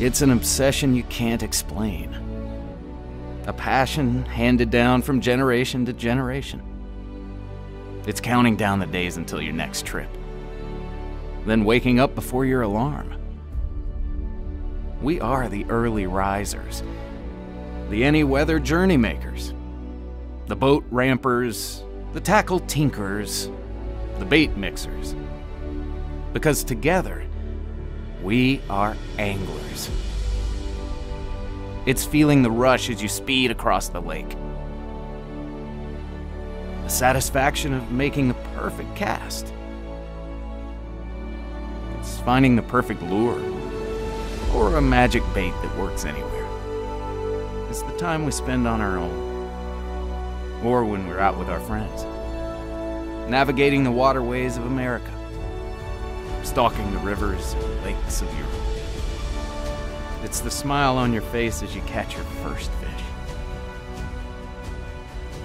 It's an obsession you can't explain. A passion handed down from generation to generation. It's counting down the days until your next trip. Then waking up before your alarm. We are the early risers, the any weather journey makers, the boat rampers, the tackle tinkers, the bait mixers. Because together, we are anglers. It's feeling the rush as you speed across the lake. The satisfaction of making the perfect cast. It's finding the perfect lure or a magic bait that works anywhere. It's the time we spend on our own or when we're out with our friends. Navigating the waterways of America, stalking the rivers and lakes of Europe. It's the smile on your face as you catch your first fish.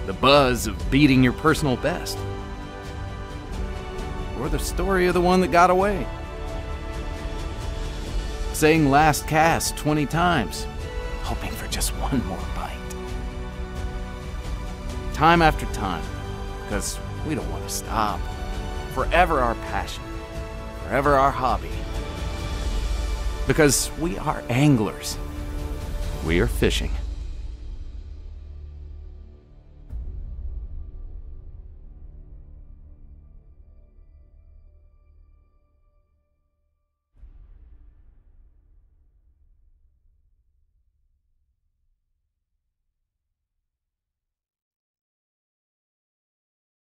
The buzz of beating your personal best. Or the story of the one that got away. Saying last cast 20 times, hoping for just one more bite. Time after time, because we don't want to stop. Forever our passion, forever our hobby. Because we are anglers. We are fishing.